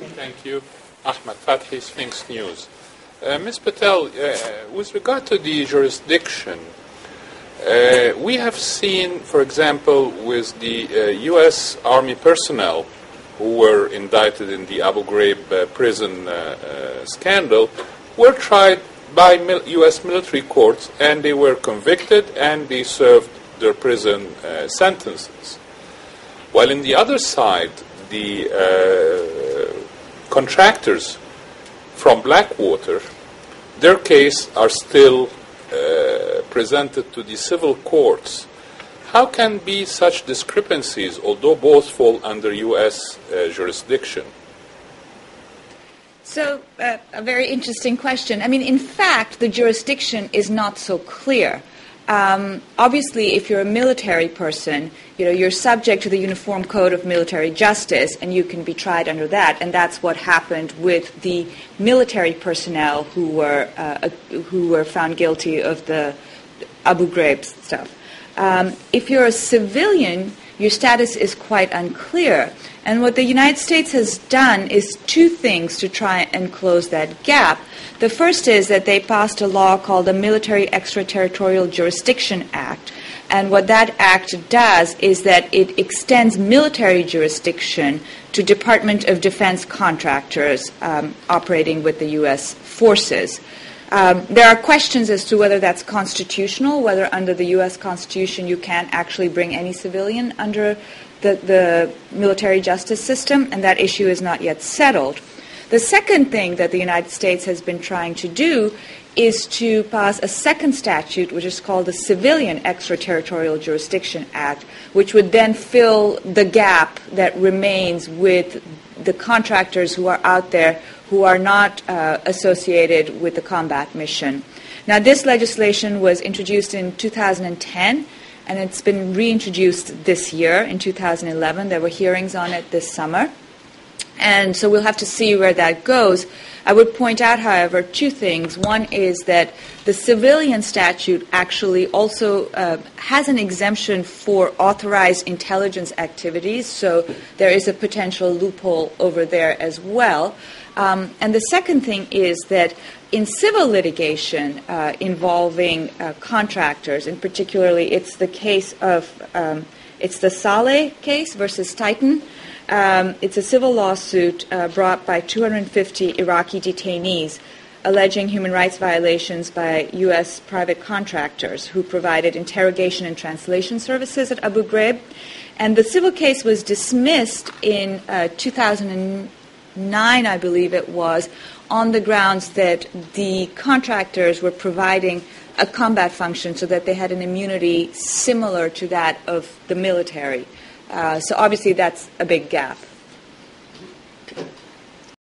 Thank you. Ahmed Fathi, Sphinx News. Uh, Ms. Patel, uh, with regard to the jurisdiction, uh, we have seen, for example, with the uh, U.S. Army personnel who were indicted in the Abu Ghraib uh, prison uh, uh, scandal, were tried by mil- U.S. military courts and they were convicted and they served their prison uh, sentences. While in the other side, the uh, contractors from Blackwater, their case are still uh, presented to the civil courts. How can be such discrepancies, although both fall under U.S. Uh, jurisdiction? So, uh, a very interesting question. I mean, in fact, the jurisdiction is not so clear. Um, obviously, if you're a military person, you know you're subject to the Uniform Code of Military Justice, and you can be tried under that. And that's what happened with the military personnel who were uh, who were found guilty of the Abu Ghraib stuff. Um, if you're a civilian, your status is quite unclear. And what the United States has done is two things to try and close that gap. The first is that they passed a law called the Military Extraterritorial Jurisdiction Act. And what that act does is that it extends military jurisdiction to Department of Defense contractors um, operating with the U.S. forces. Um, there are questions as to whether that's constitutional, whether under the U.S. Constitution you can't actually bring any civilian under the, the military justice system, and that issue is not yet settled. The second thing that the United States has been trying to do is to pass a second statute, which is called the Civilian Extraterritorial Jurisdiction Act, which would then fill the gap that remains with the contractors who are out there who are not uh, associated with the combat mission. Now, this legislation was introduced in 2010 and it's been reintroduced this year in 2011. There were hearings on it this summer. And so we'll have to see where that goes. I would point out, however, two things. One is that the civilian statute actually also uh, has an exemption for authorized intelligence activities, so there is a potential loophole over there as well. Um, and the second thing is that in civil litigation uh, involving uh, contractors, and particularly it's the case of um, it's the Saleh case versus Titan. Um, it's a civil lawsuit uh, brought by 250 Iraqi detainees alleging human rights violations by U.S. private contractors who provided interrogation and translation services at Abu Ghraib. And the civil case was dismissed in uh, nine, I believe it was, on the grounds that the contractors were providing a combat function so that they had an immunity similar to that of the military. Uh, so obviously that's a big gap.